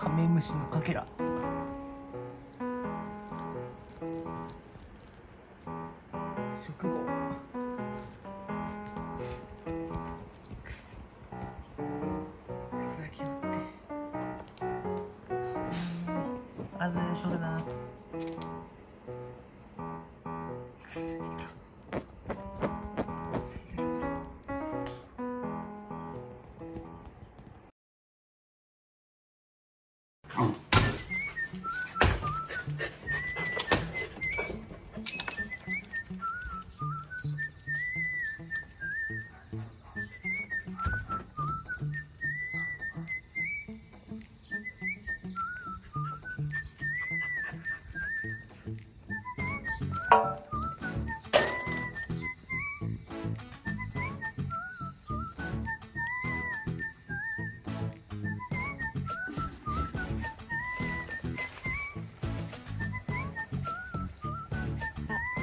カメムシのかけら。あず取るな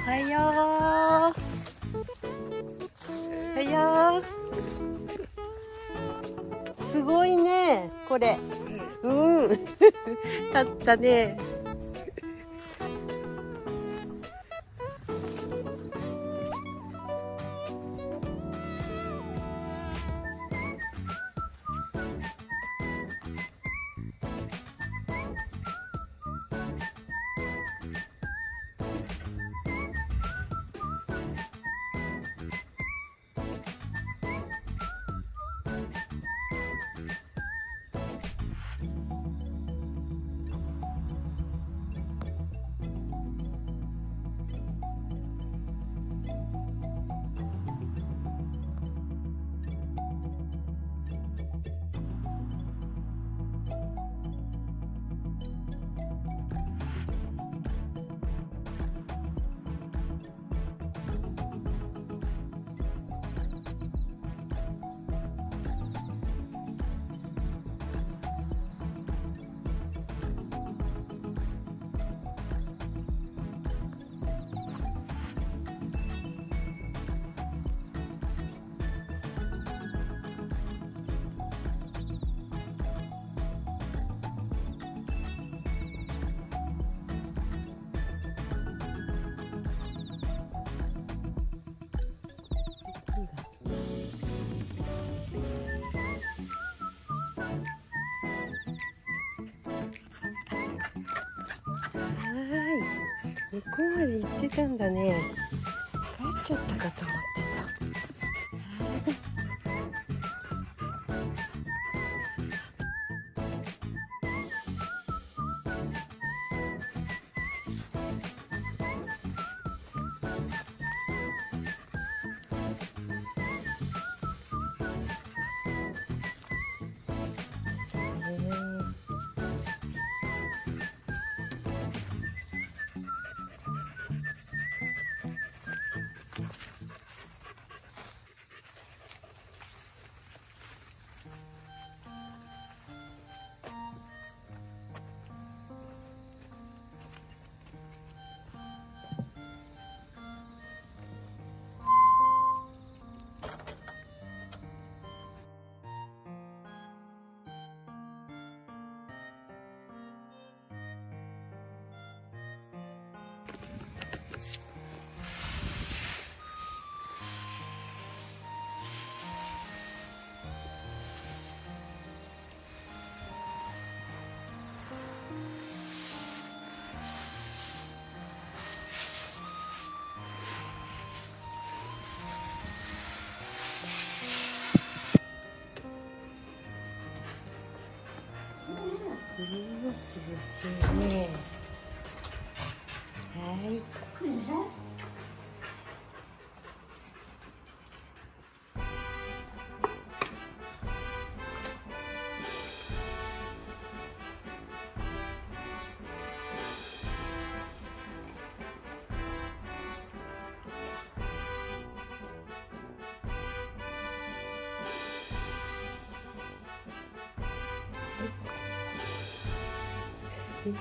はよう。おはよう。すごいね、これ。うん。立ったね。向こうまで行ってたんだね。帰っちゃったかと思ってた。涼しいねはい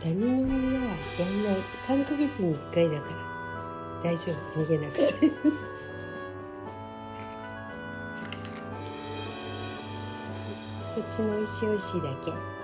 他人の庭はやんない。3ヶ月に1回だから大丈夫。逃げなくて。こっちのおいしいおいしいだけ。